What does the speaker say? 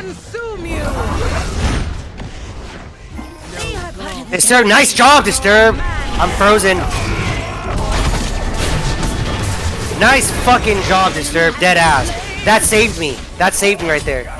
consume you. Disturb, nice job, Disturb. I'm frozen. Nice fucking job, Disturb. Dead ass. That saved me. That saved me right there.